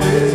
This